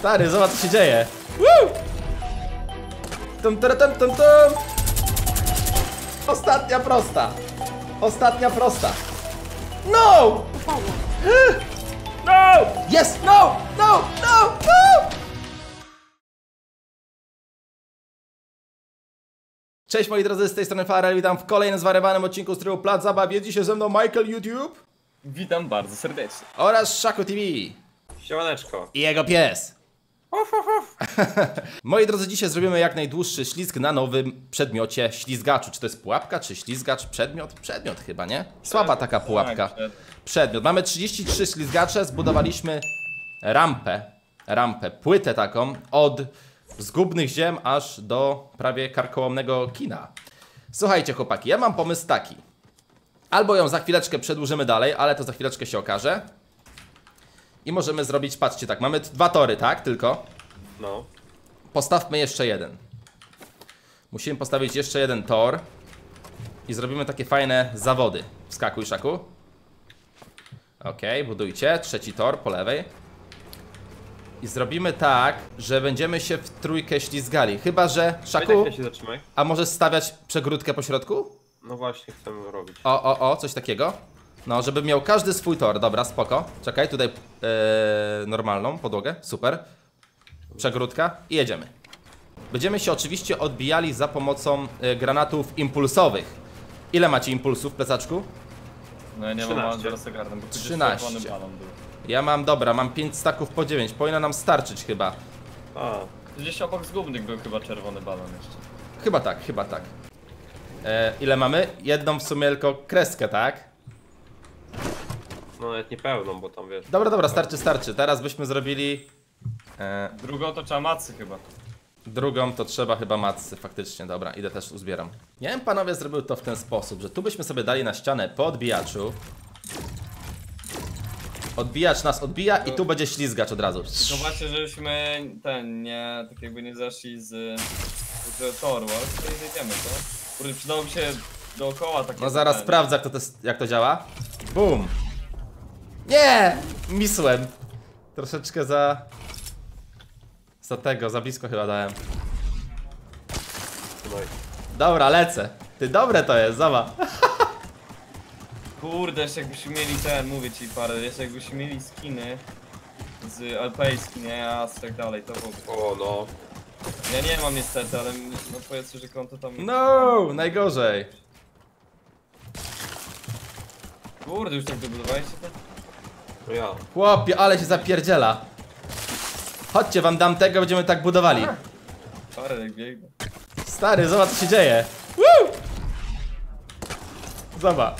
Stary, zobacz co się dzieje. Woo! Tum, tum, tum, tum, tum. Ostatnia prosta. Ostatnia prosta. No! No! Yes! No! No! No! No! Cześć moi drodzy, z tej strony Farel, witam w kolejnym zwariowanym odcinku z trybu Plac Zabaw. Jest dzisiaj ze mną Michael YouTube Witam bardzo serdecznie. oraz Shaku TV Siemaneczko. i jego pies. Moi drodzy, dzisiaj zrobimy jak najdłuższy ślizg na nowym przedmiocie ślizgaczu. Czy to jest pułapka, czy ślizgacz? Przedmiot? Przedmiot chyba, nie? Słaba taka pułapka. przed- Przedmiot. Mamy 33 ślizgacze, zbudowaliśmy rampę, rampę, płytę taką od zgubnych ziem aż do prawie karkołomnego kina. Słuchajcie chłopaki, ja mam pomysł taki. Albo ją za chwileczkę przedłużymy dalej, ale to za chwileczkę się okaże. I możemy zrobić, patrzcie tak, mamy dwa tory, tak? Tylko. No. Postawmy jeszcze jeden. Musimy postawić jeszcze jeden tor. I zrobimy takie fajne zawody. Wskakuj, szaku. Okej, budujcie. Trzeci tor po lewej. I zrobimy tak, że będziemy się w trójkę ślizgali. Chyba, że szaku. Się zatrzymaj. A możesz stawiać przegródkę po środku? No właśnie, chcemy robić. O, o, o, coś takiego. No, żeby miał każdy swój tor. Dobra, spoko. Czekaj, tutaj e, normalną podłogę. Super. Przegródka i jedziemy. Będziemy się oczywiście odbijali za pomocą e, granatów impulsowych. Ile macie impulsów w plecaczku? No ja nie 13. mam zaraz ogarnę, bo przecież 13. czerwony balon był. Ja mam, dobra, mam 5 staków po 9. Powinno nam starczyć chyba. A, Gdzieś obok zgubnych był chyba czerwony balon jeszcze. Chyba tak, chyba tak. E, ile mamy? Jedną w sumie tylko kreskę, tak? No nawet nie pełną, bo tam wiesz. Dobra, dobra, starczy, starczy. Teraz byśmy zrobili... E, Drugą to trzeba macy chyba. Drugą to trzeba chyba matcy, faktycznie, dobra, idę też uzbieram. Ja bym panowie zrobił to w ten sposób, że tu byśmy sobie dali na ścianę po odbijaczu. Odbijacz nas odbija i tu będzie ślizgacz od razu. Zobaczcie, żebyśmy ten, nie, tak jakby nie zeszli z, z toru, ale tutaj zejdziemy, co? Kurde, przydałoby się dookoła takie... No zaraz ten- sprawdzę jak to, jak to działa. Bum! Nie! Misłem. Troszeczkę za... Za tego, za blisko chyba dałem. Dobra, lecę. Ty, dobre to jest, zobacz. Kurde, jeszcze jakbyśmy mieli ten, mówię ci parę, jeszcze jakbyśmy mieli skiny z alpejski, nie, a z tak dalej, to było... O, no. Ja nie mam niestety, ale no powiedzmy, że konto tam... No, najgorzej. Kurde, już tak dobudowaliście to? No ja. Chłopie, ale się zapierdziela. Chodźcie, wam dam tego, będziemy tak budowali. Jak biegnę. Stary, zobacz co się dzieje. Woo! Zobacz.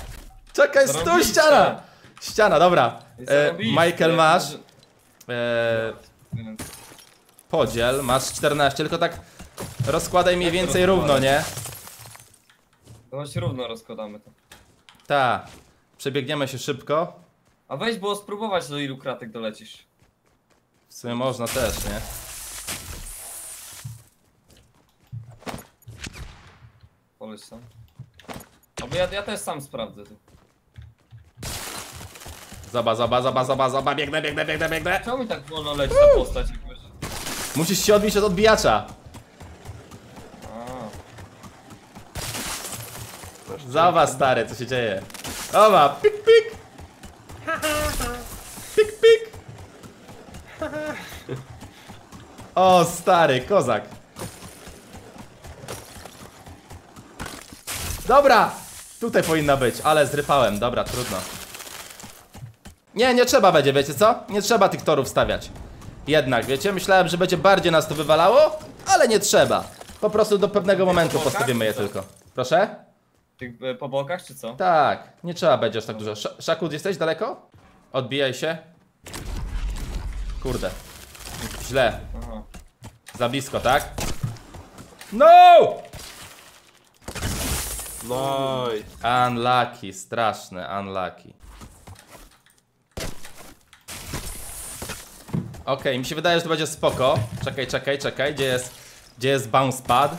Czekaj, stój, ściana! Ściana, dobra. E. Michael, masz e, podziel, masz 14, tylko tak rozkładaj mniej więcej równo, nie? To właśnie równo rozkładamy to. Ta. Przebiegniemy się szybko. A weź było spróbować do ilu kratek dolecisz. W sumie można też, nie? Poleć tam. Albo ja, ja też sam sprawdzę tu. Zaba, zaba, zaba, zaba, zaba, biegnę, biegnę, biegnę, biegnę. Czemu mi tak wolno leci ta postać jakoś? Musisz się odbić od odbijacza. A, Zobacz stary, co się dzieje. Oba. Pik O stary, kozak. Dobra, tutaj powinna być, ale zrypałem, dobra, trudno. Nie, nie trzeba będzie, wiecie co? Nie trzeba tych torów stawiać. Jednak, wiecie, myślałem, że będzie bardziej nas to wywalało, ale nie trzeba. Po prostu do pewnego momentu bokach, postawimy je tylko. Proszę? tych e, po bokach czy co? Tak, nie trzeba będzie aż tak dużo. Sz Szakud, jesteś daleko? Odbijaj się. Kurde. Źle. Aha. Za blisko, tak? No! No Unlucky, straszne, unlucky. Okej, mi się wydaje, że to będzie spoko. Czekaj, czekaj, czekaj, gdzie jest, gdzie jest bounce pad?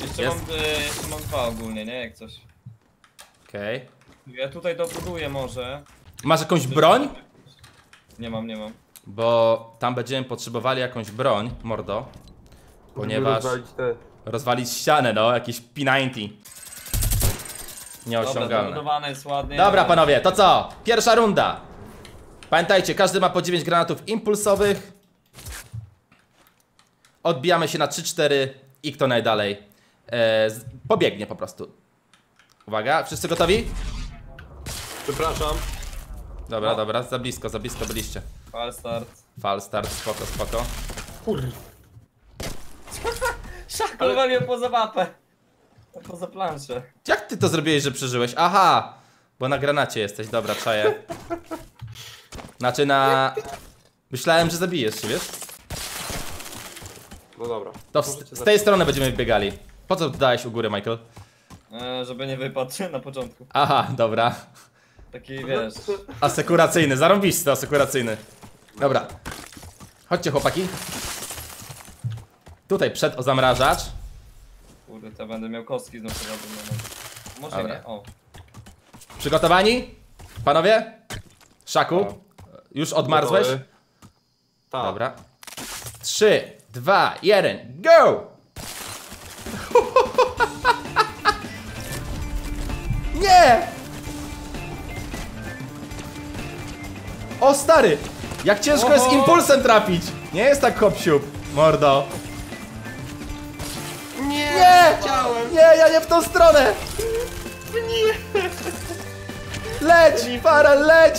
Jeszcze, Jest. mam, e, jeszcze mam dwa ogólnie, nie? Jak coś. Okej. Ja tutaj dobuduję może. Masz jakąś broń? Nie mam, nie mam. Bo tam będziemy potrzebowali jakąś broń, mordo. Ponieważ Rozwalić te... rozwalić ścianę, no, jakiś P90. Dobra, Nieosiągalne. zabudowane jest ładnie. Dobra panowie, to co? Pierwsza runda. Pamiętajcie, każdy ma po 9 granatów impulsowych. Odbijamy się na 3-4 i kto najdalej e, pobiegnie po prostu. Uwaga, wszyscy gotowi? Przepraszam. Dobra, No. dobra, za blisko, za blisko byliście. Fal start. Fal start, spoko, spoko. Kur... Szako mnie poza mapę. Poza planszę. Jak ty to zrobiłeś, że przeżyłeś? Aha! Bo na granacie jesteś, dobra, czaję. Znaczy na... Myślałem, że zabijesz się, wiesz? No dobra. To z tej strony będziemy biegali. Po co dałeś u góry, Michael? E, żeby nie wypadł na początku. Aha, dobra. Taki wiesz. Asekuracyjny, zarąbisty asekuracyjny. Dobra. Chodźcie chłopaki. Tutaj przed o zamrażacz. Kurde, to będę miał kostki zrobione. Może Dobra. nie. O. Przygotowani? Panowie? Szaku? O. Już odmarzłeś? Tak. Dobra. 3, 2, 1, go! Nie! O stary! Jak ciężko jest Oho! impulsem trafić! Nie jest tak hop mordo. Nie! Nie! Ja nie w tą stronę! Nie! Leć, Farel, leć!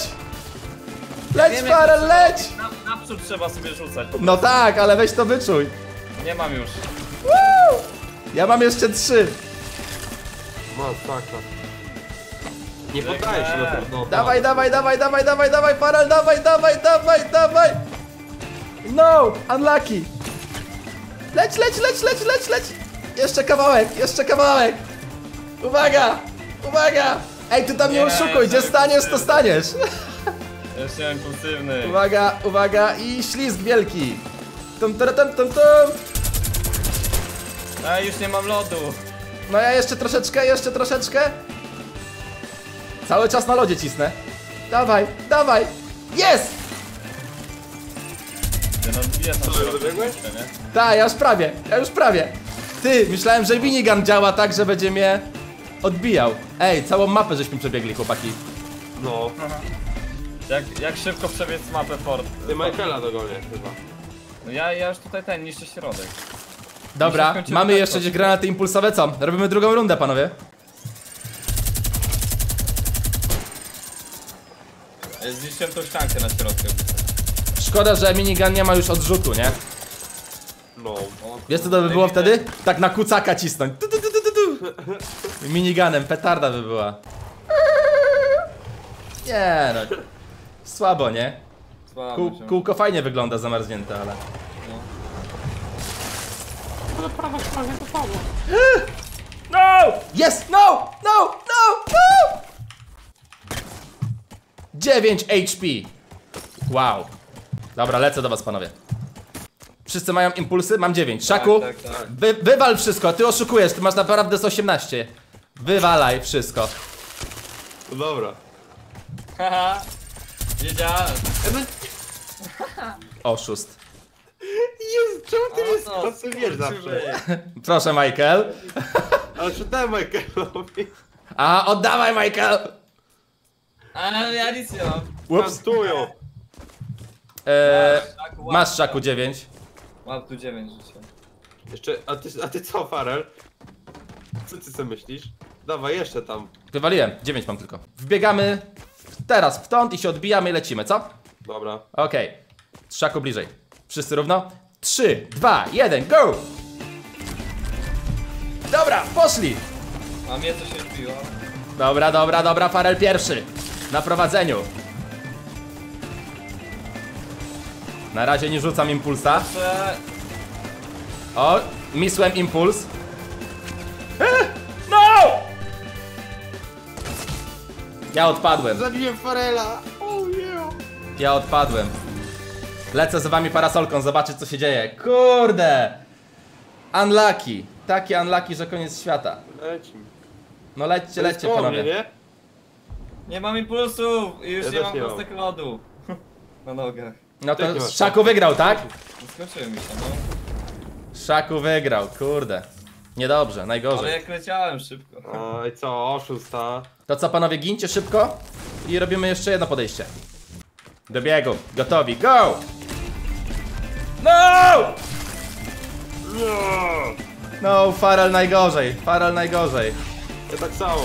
Leć, Farel, leć! Na, naprzód trzeba sobie rzucać. No tak, ale weź to wyczuj. Nie mam już. Woo! Ja mam jeszcze trzy. Masakra. Nie poddaję się na trudno. Dawaj, dawaj, dawaj, dawaj, dawaj, dawaj, Farel, dawaj, dawaj, dawaj, dawaj! No, unlucky! Leć, leć, leć, leć, leć, leć! Jeszcze kawałek, jeszcze kawałek! Uwaga, uwaga! Ej, ty tam nie Nie, oszukuj, gdzie staniesz, to staniesz! Jestem impulsywny. Uwaga, uwaga i ślizg wielki! Tum, tum, tum, tum, tum. A już nie mam lodu. No ja jeszcze troszeczkę, jeszcze troszeczkę. Cały czas na lodzie cisnę. Dawaj, dawaj! Jest! Ja tam szeroko, dobiegłeś? nie? Tak, ja już prawie, ja już prawie. Ty, myślałem, że minigun działa tak, że będzie mnie odbijał. Ej, całą mapę żeśmy przebiegli, chłopaki. No. Jak, jak szybko przebiec mapę Ford. Ty Michaela dogonię chyba. No ja, ja już tutaj ten niszczę środek. Dobra, mamy jeszcze gdzieś granaty impulsowe, co? Robimy drugą rundę, panowie. Zniszczyłem tą ściankę na środku. Szkoda, że minigun nie ma już odrzutu, nie? No. Wiesz co to by było wtedy? Tak na kucaka cisnąć. Tu, tu, tu, tu, tu. Miniganem, petarda by była. Nie no. Słabo, nie? Kół, kółko fajnie wygląda zamarznięte, ale... No. Ale prawa prawie to samo. No! Yes! No! No! No! No! 9 HP. Wow. Dobra, lecę do was, panowie. Wszyscy mają impulsy? Mam 9. Szaku, Tak, tak, tak. Wy, wywal wszystko. Ty oszukujesz, ty masz naprawdę z 18. Wywalaj wszystko. No dobra. Haha. Wiedziałem. Oszust. Jezu, czemu ty mnie O, no, stosujesz zawsze? Proszę, Michael. Ale czytałem Michaelowi. A, oddawaj, Michael! Ale ja nic nie mam. Ups. Eee, masz, Szaku, 9. Mam tu 9 życia. Jeszcze, a ty, a ty co, Farel? Co ty sobie myślisz? Dawaj, jeszcze tam. Wywaliłem, 9 mam tylko. Wbiegamy teraz w tąd i się odbijamy i lecimy, co? Dobra. Okej. Szaku bliżej. Wszyscy równo? 3, 2, 1, go! Dobra, poszli! A mnie to się odbiło. Dobra, dobra, dobra, Farel pierwszy. Na prowadzeniu. Na razie nie rzucam impulsa. O, misłem impuls. E, No! Ja odpadłem. Zabiłem Farela! Oh yeah! Ja odpadłem. Lecę z wami parasolką, zobaczyć co się dzieje. Kurde! Unlucky. Takie unlucky, że koniec świata. Lecim. No lećcie, lećcie, panowie. mnie, nie? Nie mam impulsów i już Ja nie mam nie mam. kostek lodu. na nogach. No to Szaku wygrał, tak? Skoczyły mi się, no. Szaku wygrał, kurde. Niedobrze, Ale najgorzej. jak leciałem szybko. A i co, oszusta? To co panowie, gincie szybko i robimy jeszcze jedno podejście. Do biegu, gotowi, go! No! No, Farel najgorzej, Farel najgorzej. Ja tak samo.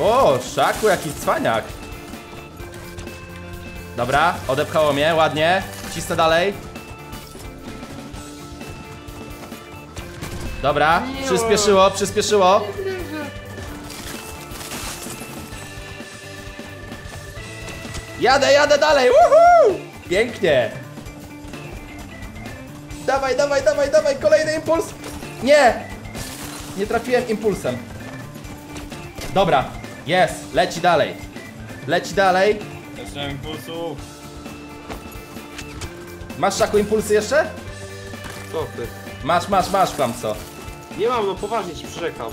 O, Szaku, jaki cwaniak. Dobra, odepchało mnie, ładnie. Cisnę dalej. Dobra, przyspieszyło, przyspieszyło. Jadę, jadę dalej, woohoo! Pięknie. Dawaj, dawaj, dawaj, dawaj, kolejny impuls. Nie! Nie trafiłem impulsem. Dobra, jest, leci dalej. Leci dalej. Jeszcze impulsu. Masz szaku impulsy jeszcze? Co ty? Masz, masz, masz, kłamco. Nie mam, no poważnie ci przyrzekam.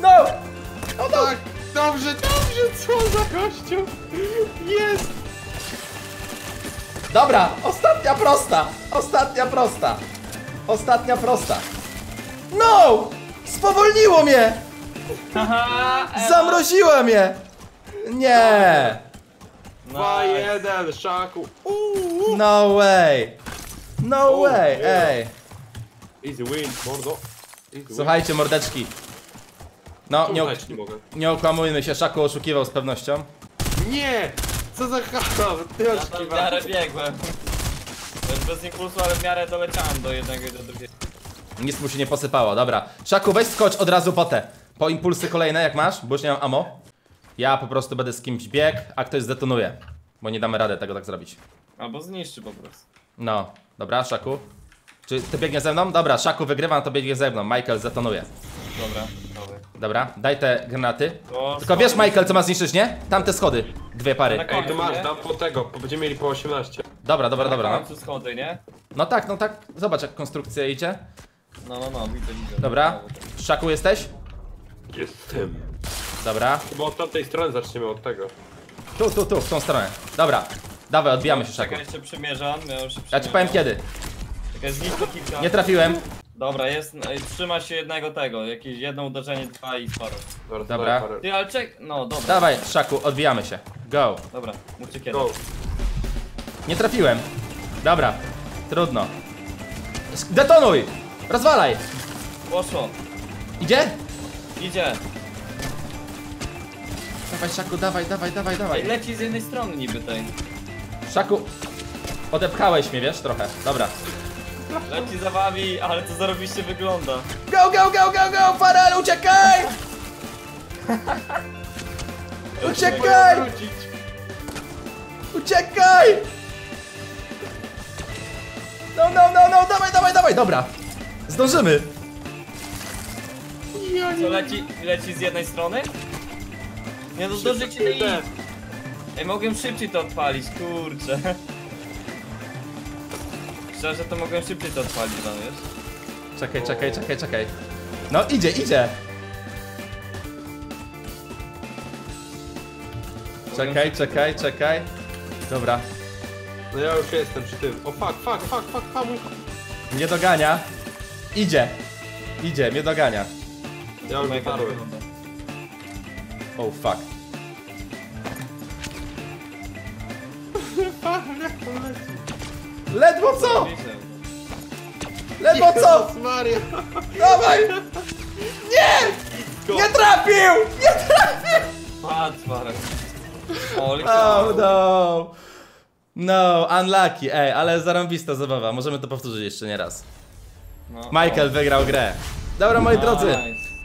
No! O no! Tak, dobrze, dobrze, co za gościu? Jest! Dobra, ostatnia prosta! Ostatnia prosta! Ostatnia prosta! No! Spowolniło mnie! Haha! Zamroziło mnie! Nie! 2-1, szaku. Uuu. No way! No way, ej! Easy win, mordo. Easy. Słuchajcie, mordeczki. No, Czemu nie, ok nie mogę. nie okłamujmy się, Szaku oszukiwał z pewnością. Nie! Co za chaos, ty Ja tam w miarę biegłem. Bez impulsu, ale w miarę doleciałem do jednego i do drugiego. Nic mu się nie posypało, dobra. Szaku, weź skocz od razu po te. Po impulsy kolejne, jak masz, bo już nie mam ammo. Ja po prostu będę z kimś bieg, a ktoś zdetonuje. Bo nie damy rady tego tak zrobić. Albo zniszczy po prostu. No, dobra, Szaku. Czy ty biegniesz ze mną? Dobra, Szaku wygrywa, no to biegnie ze mną. Michael zdetonuje. Dobra, dobra. Dobra, daj te granaty. To Tylko wiesz. Michael, co ma zniszczyć, nie? Tamte schody. Dwie pary. Ej, to masz, dam po tego, bo będziemy mieli po 18. Dobra, dobra, dobra, no. schody, nie? No tak, no tak. Zobacz, jak konstrukcja idzie. No, no, no, widzę, widzę. Dobra. Szaku jesteś? Jestem. Dobra. Chyba od tamtej strony zaczniemy od tego. Tu, tu, tu, w tą stronę. Dobra. Dawaj, odbijamy się, Szaku. Czekaj, jeszcze przymierzam, ja już się Ja ci powiem kiedy. Czekaj, zniszczy kilka. Nie trafiłem. Dobra, jest, ej, trzyma się jednego tego, jakieś jedno uderzenie, dwa i sparo. Dobra, Dobra. Ty, ale czek, no dobra, Dawaj, Szaku, odbijamy się. Go. dobra, mówcie kiedy. Go. Nie trafiłem. Dobra. Trudno. Detonuj! Rozwalaj! Poszło, Idzie? Idzie. Dawaj, Szaku, dawaj, dawaj, dawaj, Ej, dawaj. leci z jednej strony niby tej. Szaku, odepchałeś mnie, wiesz, trochę. Dobra. Leci za wami, ale to zarobiście wygląda. Go, go, go, go, go, Farel, uciekaj! Uciekaj! Wrócić. Uciekaj! No, no, no, no, dawaj, dawaj, dawaj, dobra. Zdążymy. Co leci, leci z jednej strony? Nie no zdążycie nie iść. Ej, mogłem szybciej to odpalić, kurczę. Szczerze to mogłem szybciej to odpalić, no wiesz? Czekaj, czekaj, czekaj, czekaj. No, idzie, idzie. Czekaj, czekaj, czekaj. Dobra, No ja już jestem przy tym. O fuck, fuck, fuck, fuck, fuck. mnie dogania. Idzie. Idzie, mnie dogania. Ja już wygląda. Oh fuck. Ledwo co? Ledwo co? Dawaj! Nie! Nie trafił! Nie trafił! Patrz. O, Oh no. No, unlucky, ej, ale zarąbista zabawa. Możemy to powtórzyć jeszcze nie raz. No, Michael wygrał grę. Dobra, moi drodzy.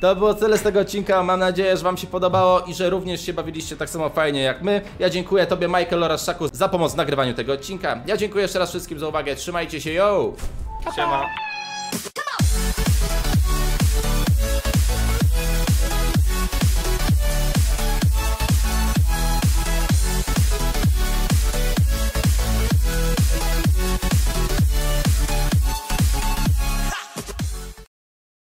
To było tyle z tego odcinka. Mam nadzieję, że Wam się podobało i że również się bawiliście tak samo fajnie jak my. Ja dziękuję Tobie, Michael oraz Szaku, za pomoc w nagrywaniu tego odcinka. Ja dziękuję jeszcze raz wszystkim za uwagę. Trzymajcie się, yo! Siema.